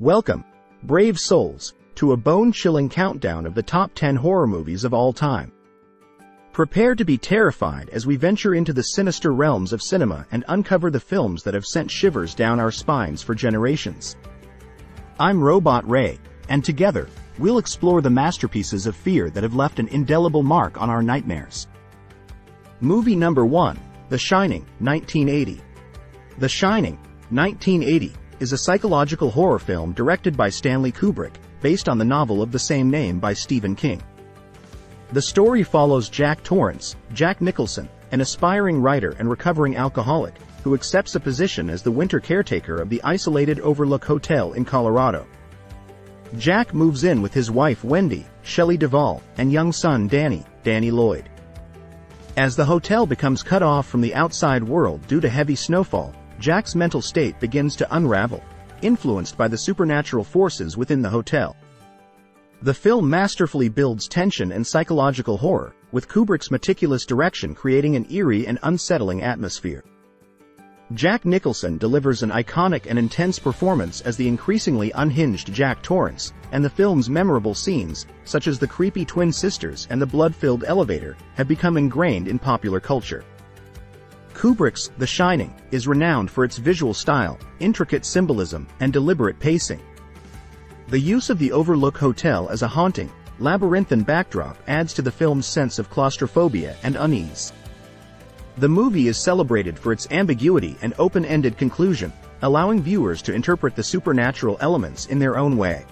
Welcome, brave souls, to a bone-chilling countdown of the top 10 horror movies of all time. Prepare to be terrified as we venture into the sinister realms of cinema and uncover the films that have sent shivers down our spines for generations. I'm Robot Ray, and together, we'll explore the masterpieces of fear that have left an indelible mark on our nightmares. Movie number 1, The Shining, 1980. The Shining, 1980, is a psychological horror film directed by Stanley Kubrick, based on the novel of the same name by Stephen King. The story follows Jack Torrance, Jack Nicholson, an aspiring writer and recovering alcoholic, who accepts a position as the winter caretaker of the isolated Overlook Hotel in Colorado. Jack moves in with his wife Wendy, Shelley Duvall, and young son Danny, Danny Lloyd. As the hotel becomes cut off from the outside world due to heavy snowfall, Jack's mental state begins to unravel, influenced by the supernatural forces within the hotel. The film masterfully builds tension and psychological horror, with Kubrick's meticulous direction creating an eerie and unsettling atmosphere. Jack Nicholson delivers an iconic and intense performance as the increasingly unhinged Jack Torrance, and the film's memorable scenes, such as the creepy twin sisters and the blood-filled elevator, have become ingrained in popular culture. Kubrick's The Shining is renowned for its visual style, intricate symbolism, and deliberate pacing. The use of the Overlook Hotel as a haunting, labyrinthine backdrop adds to the film's sense of claustrophobia and unease. The movie is celebrated for its ambiguity and open-ended conclusion, allowing viewers to interpret the supernatural elements in their own way.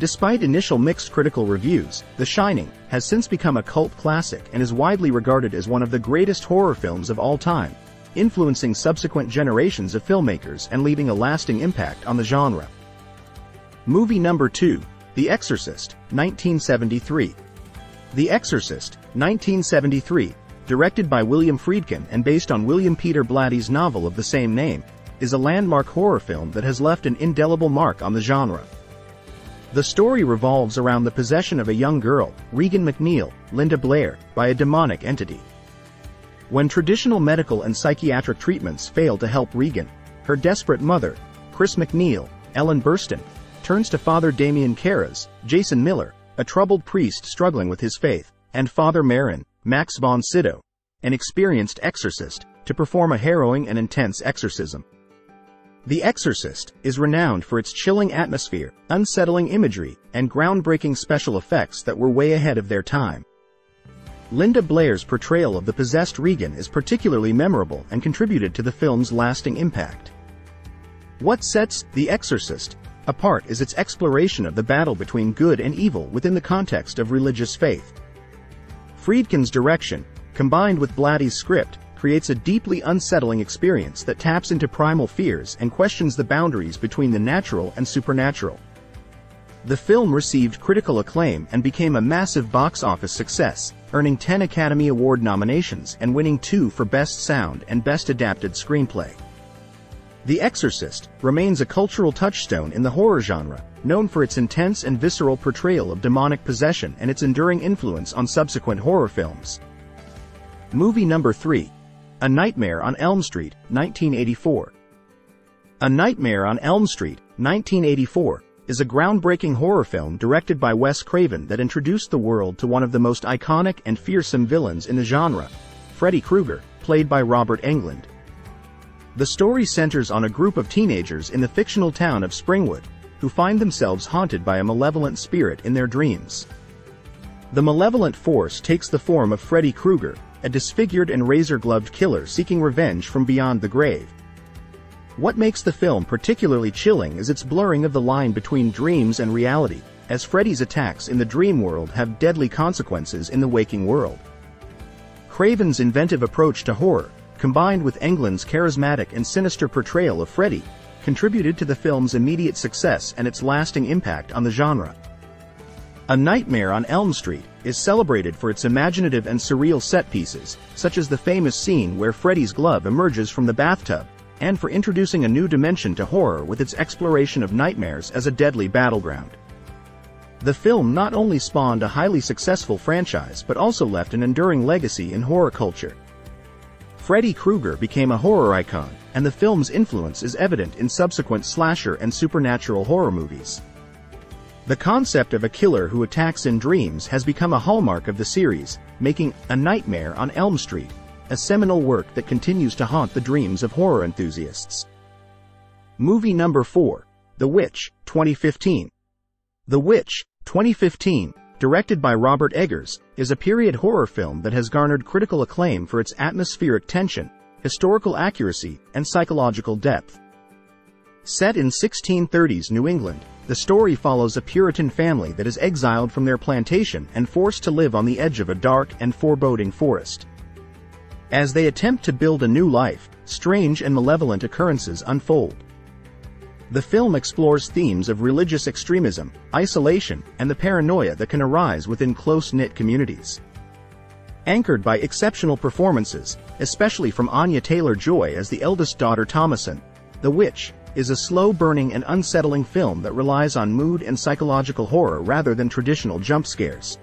Despite initial mixed critical reviews, The Shining has since become a cult classic and is widely regarded as one of the greatest horror films of all time, influencing subsequent generations of filmmakers and leaving a lasting impact on the genre. Movie number 2, The Exorcist, 1973. The Exorcist, 1973, directed by William Friedkin and based on William Peter Blatty's novel of the same name, is a landmark horror film that has left an indelible mark on the genre. The story revolves around the possession of a young girl, Regan MacNeil, Linda Blair, by a demonic entity. When traditional medical and psychiatric treatments fail to help Regan, her desperate mother, Chris MacNeil, Ellen Burstyn, turns to Father Damien Karras, Jason Miller, a troubled priest struggling with his faith, and Father Merrin, Max von Sydow, an experienced exorcist, to perform a harrowing and intense exorcism. The Exorcist is renowned for its chilling atmosphere, unsettling imagery, and groundbreaking special effects that were way ahead of their time. Linda Blair's portrayal of the possessed Regan is particularly memorable and contributed to the film's lasting impact. What sets The Exorcist apart is its exploration of the battle between good and evil within the context of religious faith. Friedkin's direction, combined with Blatty's script, creates a deeply unsettling experience that taps into primal fears and questions the boundaries between the natural and supernatural. The film received critical acclaim and became a massive box office success, earning 10 Academy Award nominations and winning two for Best Sound and Best Adapted Screenplay. The Exorcist remains a cultural touchstone in the horror genre, known for its intense and visceral portrayal of demonic possession and its enduring influence on subsequent horror films. Movie number 3, a Nightmare on Elm Street, 1984. A Nightmare on Elm Street, 1984, is a groundbreaking horror film directed by Wes Craven that introduced the world to one of the most iconic and fearsome villains in the genre, Freddy Krueger, played by Robert Englund. The story centers on a group of teenagers in the fictional town of Springwood, who find themselves haunted by a malevolent spirit in their dreams. The malevolent force takes the form of Freddy Krueger, a disfigured and razor-gloved killer seeking revenge from beyond the grave. What makes the film particularly chilling is its blurring of the line between dreams and reality, as Freddy's attacks in the dream world have deadly consequences in the waking world. Craven's inventive approach to horror, combined with Englund's charismatic and sinister portrayal of Freddy, contributed to the film's immediate success and its lasting impact on the genre. A Nightmare on Elm Street is celebrated for its imaginative and surreal set pieces, such as the famous scene where Freddy's glove emerges from the bathtub, and for introducing a new dimension to horror with its exploration of nightmares as a deadly battleground. The film not only spawned a highly successful franchise but also left an enduring legacy in horror culture. Freddy Krueger became a horror icon, and the film's influence is evident in subsequent slasher and supernatural horror movies. The concept of a killer who attacks in dreams has become a hallmark of the series, making A Nightmare on Elm Street a seminal work that continues to haunt the dreams of horror enthusiasts. Movie number 4, The Witch, 2015. The Witch, 2015, directed by Robert Eggers, is a period horror film that has garnered critical acclaim for its atmospheric tension, historical accuracy, and psychological depth. Set in 1630s New England, the story follows a Puritan family that is exiled from their plantation and forced to live on the edge of a dark and foreboding forest. As they attempt to build a new life, strange and malevolent occurrences unfold. The film explores themes of religious extremism, isolation, and the paranoia that can arise within close-knit communities. Anchored by exceptional performances, especially from Anya Taylor-Joy as the eldest daughter Thomasin, The Witch is a slow-burning and unsettling film that relies on mood and psychological horror rather than traditional jump scares.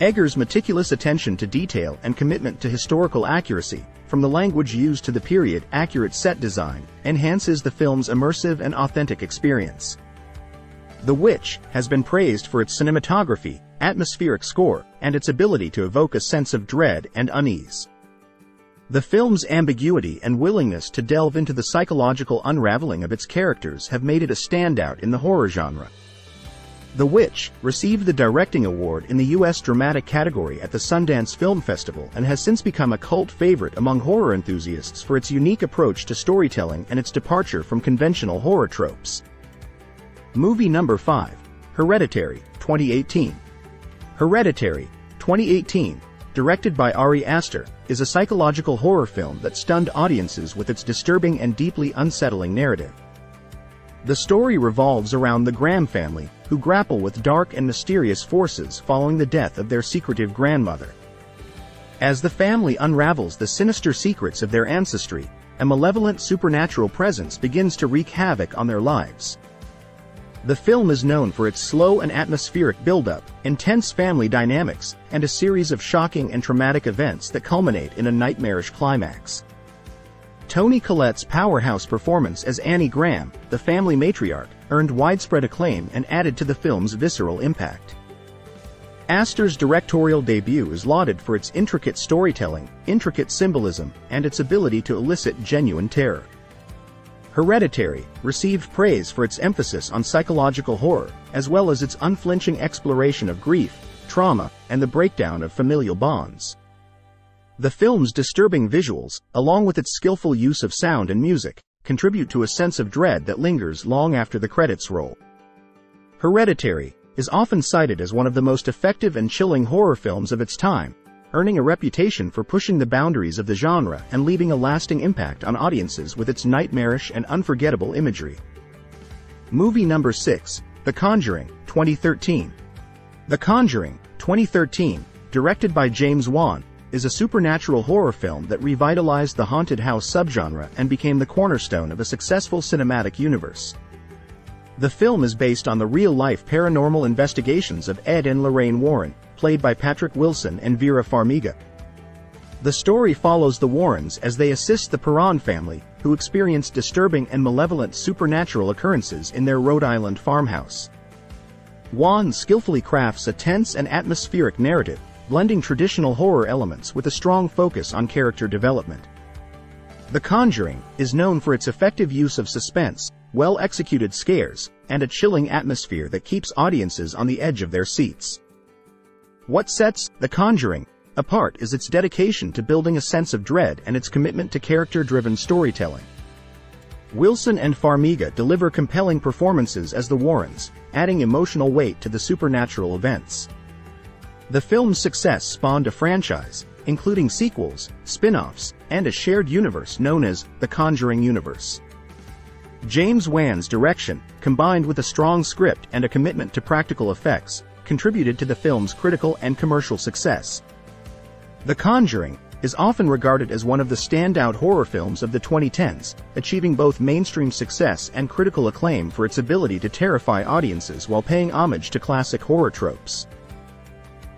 Eggers' meticulous attention to detail and commitment to historical accuracy, from the language used to the period accurate set design, enhances the film's immersive and authentic experience. The Witch has been praised for its cinematography, atmospheric score, and its ability to evoke a sense of dread and unease. The film's ambiguity and willingness to delve into the psychological unraveling of its characters have made it a standout in the horror genre. The Witch received the Directing Award in the U.S. Dramatic category at the Sundance Film Festival and has since become a cult favorite among horror enthusiasts for its unique approach to storytelling and its departure from conventional horror tropes. Movie number 5, Hereditary, 2018. Hereditary, 2018, directed by Ari Aster, is a psychological horror film that stunned audiences with its disturbing and deeply unsettling narrative. The story revolves around the Graham family, who grapple with dark and mysterious forces following the death of their secretive grandmother. As the family unravels the sinister secrets of their ancestry, a malevolent supernatural presence begins to wreak havoc on their lives. The film is known for its slow and atmospheric build-up, intense family dynamics, and a series of shocking and traumatic events that culminate in a nightmarish climax. Toni Collette's powerhouse performance as Annie Graham, the family matriarch, earned widespread acclaim and added to the film's visceral impact. Aster's directorial debut is lauded for its intricate storytelling, intricate symbolism, and its ability to elicit genuine terror. Hereditary received praise for its emphasis on psychological horror, as well as its unflinching exploration of grief, trauma, and the breakdown of familial bonds. The film's disturbing visuals, along with its skillful use of sound and music, contribute to a sense of dread that lingers long after the credits roll. Hereditary is often cited as one of the most effective and chilling horror films of its time, earning a reputation for pushing the boundaries of the genre and leaving a lasting impact on audiences with its nightmarish and unforgettable imagery. Movie number 6, The Conjuring, 2013. The Conjuring, 2013, directed by James Wan, is a supernatural horror film that revitalized the haunted house subgenre and became the cornerstone of a successful cinematic universe. The film is based on the real-life paranormal investigations of Ed and Lorraine Warren, played by Patrick Wilson and Vera Farmiga. The story follows the Warrens as they assist the Perron family, who experience disturbing and malevolent supernatural occurrences in their Rhode Island farmhouse. Wan skillfully crafts a tense and atmospheric narrative, blending traditional horror elements with a strong focus on character development. The Conjuring is known for its effective use of suspense, well-executed scares, and a chilling atmosphere that keeps audiences on the edge of their seats. What sets The Conjuring apart is its dedication to building a sense of dread and its commitment to character-driven storytelling. Wilson and Farmiga deliver compelling performances as the Warrens, adding emotional weight to the supernatural events. The film's success spawned a franchise, including sequels, spin-offs, and a shared universe known as the Conjuring Universe. James Wan's direction, combined with a strong script and a commitment to practical effects, contributed to the film's critical and commercial success. The Conjuring is often regarded as one of the standout horror films of the 2010s, achieving both mainstream success and critical acclaim for its ability to terrify audiences while paying homage to classic horror tropes.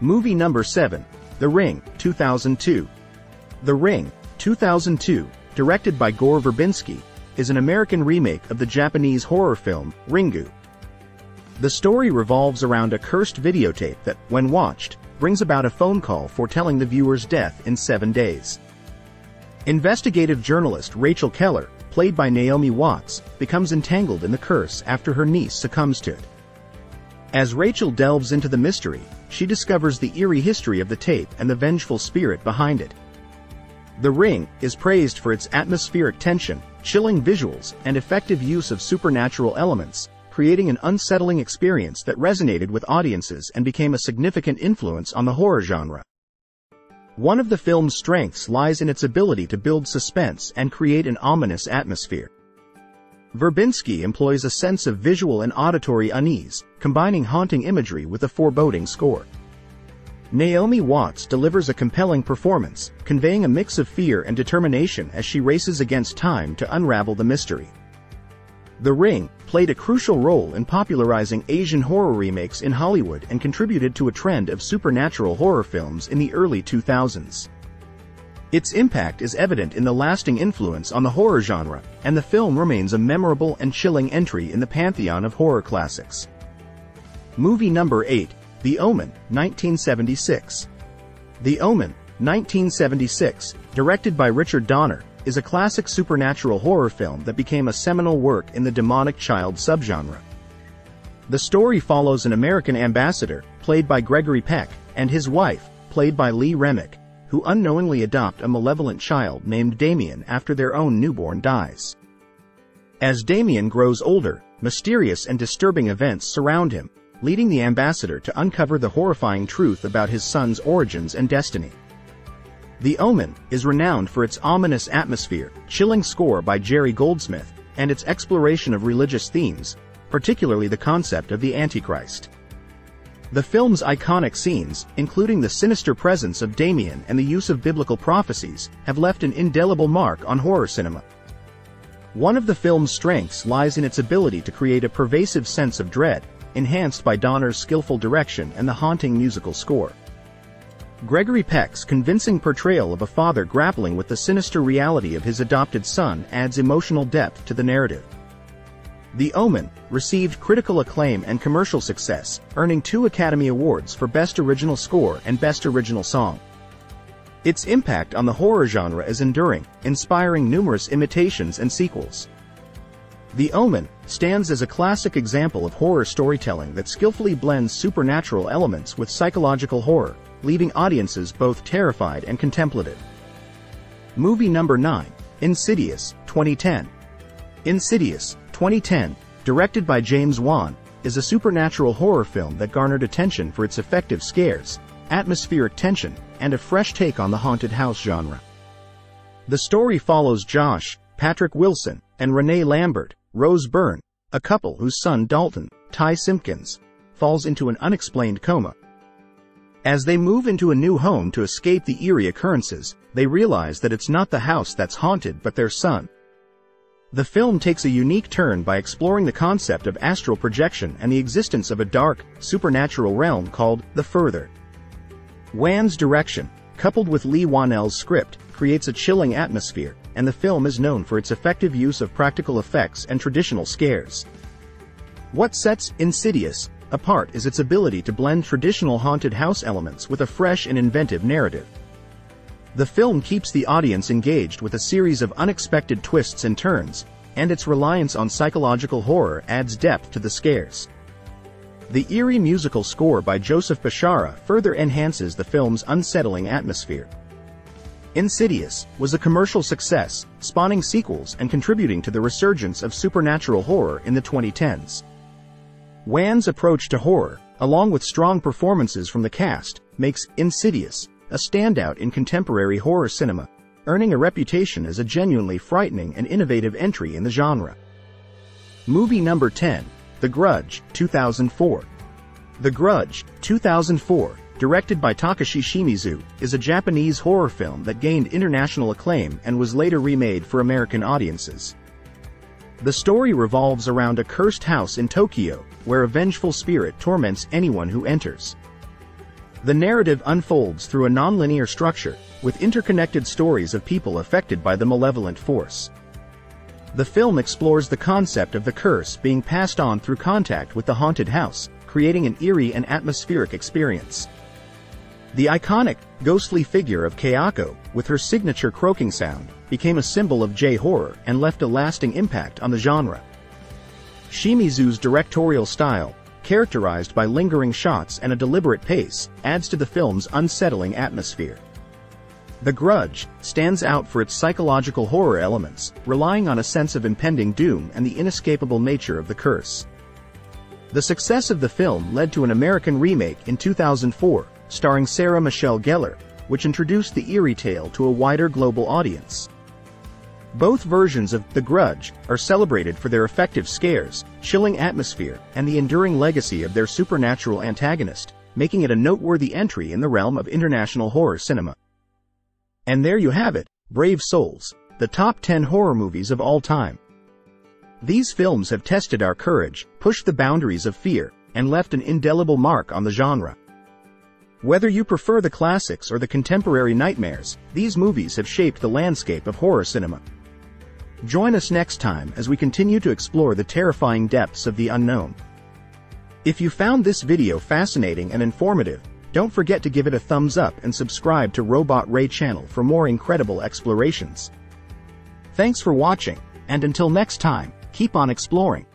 Movie number 7, The Ring, 2002. The Ring, 2002, directed by Gore Verbinski, is an American remake of the Japanese horror film, Ringu. The story revolves around a cursed videotape that, when watched, brings about a phone call foretelling the viewer's death in seven days. Investigative journalist Rachel Keller, played by Naomi Watts, becomes entangled in the curse after her niece succumbs to it. As Rachel delves into the mystery, she discovers the eerie history of the tape and the vengeful spirit behind it. The Ring is praised for its atmospheric tension, chilling visuals, and effective use of supernatural elements, creating an unsettling experience that resonated with audiences and became a significant influence on the horror genre. One of the film's strengths lies in its ability to build suspense and create an ominous atmosphere. Verbinski employs a sense of visual and auditory unease, combining haunting imagery with a foreboding score. Naomi Watts delivers a compelling performance, conveying a mix of fear and determination as she races against time to unravel the mystery. The Ring played a crucial role in popularizing Asian horror remakes in Hollywood and contributed to a trend of supernatural horror films in the early 2000s. Its impact is evident in the lasting influence on the horror genre, and the film remains a memorable and chilling entry in the pantheon of horror classics. Movie number 8, The Omen, 1976. The Omen, 1976, directed by Richard Donner, is a classic supernatural horror film that became a seminal work in the demonic child subgenre. The story follows an American ambassador, played by Gregory Peck, and his wife, played by Lee Remick, who unknowingly adopt a malevolent child named Damien after their own newborn dies. As Damien grows older, mysterious and disturbing events surround him, leading the ambassador to uncover the horrifying truth about his son's origins and destiny. The Omen is renowned for its ominous atmosphere, chilling score by Jerry Goldsmith, and its exploration of religious themes, particularly the concept of the Antichrist. The film's iconic scenes, including the sinister presence of Damien and the use of biblical prophecies, have left an indelible mark on horror cinema. One of the film's strengths lies in its ability to create a pervasive sense of dread, enhanced by Donner's skillful direction and the haunting musical score. Gregory Peck's convincing portrayal of a father grappling with the sinister reality of his adopted son adds emotional depth to the narrative. The Omen received critical acclaim and commercial success, earning two Academy Awards for Best Original Score and Best Original Song. Its impact on the horror genre is enduring, inspiring numerous imitations and sequels. The Omen stands as a classic example of horror storytelling that skillfully blends supernatural elements with psychological horror, leaving audiences both terrified and contemplative. Movie number 9, Insidious, 2010. Insidious, 2010, directed by James Wan, is a supernatural horror film that garnered attention for its effective scares, atmospheric tension, and a fresh take on the haunted house genre. The story follows Josh, Patrick Wilson, and Renee Lambert, Rose Byrne, a couple whose son Dalton, Ty Simpkins, falls into an unexplained coma as they move into a new home to escape the eerie occurrences, they realize that it's not the house that's haunted but their son. The film takes a unique turn by exploring the concept of astral projection and the existence of a dark, supernatural realm called The Further. Wan's direction, coupled with Leigh Whannell's script, creates a chilling atmosphere, and the film is known for its effective use of practical effects and traditional scares. What sets Insidious apart is its ability to blend traditional haunted house elements with a fresh and inventive narrative. The film keeps the audience engaged with a series of unexpected twists and turns, and its reliance on psychological horror adds depth to the scares. The eerie musical score by Joseph Bishara further enhances the film's unsettling atmosphere. Insidious was a commercial success, spawning sequels and contributing to the resurgence of supernatural horror in the 2010s. Wan's approach to horror, along with strong performances from the cast, makes Insidious a standout in contemporary horror cinema, earning a reputation as a genuinely frightening and innovative entry in the genre. Movie number 10, The Grudge, 2004. The Grudge, 2004, directed by Takashi Shimizu, is a Japanese horror film that gained international acclaim and was later remade for American audiences. The story revolves around a cursed house in Tokyo, where a vengeful spirit torments anyone who enters. The narrative unfolds through a nonlinear structure, with interconnected stories of people affected by the malevolent force. The film explores the concept of the curse being passed on through contact with the haunted house, creating an eerie and atmospheric experience. The iconic, ghostly figure of Kayako, with her signature croaking sound, became a symbol of J-horror and left a lasting impact on the genre. Shimizu's directorial style, characterized by lingering shots and a deliberate pace, adds to the film's unsettling atmosphere. The Grudge stands out for its psychological horror elements, relying on a sense of impending doom and the inescapable nature of the curse. The success of the film led to an American remake in 2004, starring Sarah Michelle Gellar, which introduced the eerie tale to a wider global audience. Both versions of The Grudge are celebrated for their effective scares, chilling atmosphere, and the enduring legacy of their supernatural antagonist, making it a noteworthy entry in the realm of international horror cinema. And there you have it, Brave Souls, the top 10 horror movies of all time. These films have tested our courage, pushed the boundaries of fear, and left an indelible mark on the genre. Whether you prefer the classics or the contemporary nightmares, these movies have shaped the landscape of horror cinema. Join us next time as we continue to explore the terrifying depths of the unknown. If you found this video fascinating and informative, don't forget to give it a thumbs up and subscribe to Robot Ray channel for more incredible explorations. Thanks for watching, and until next time, keep on exploring.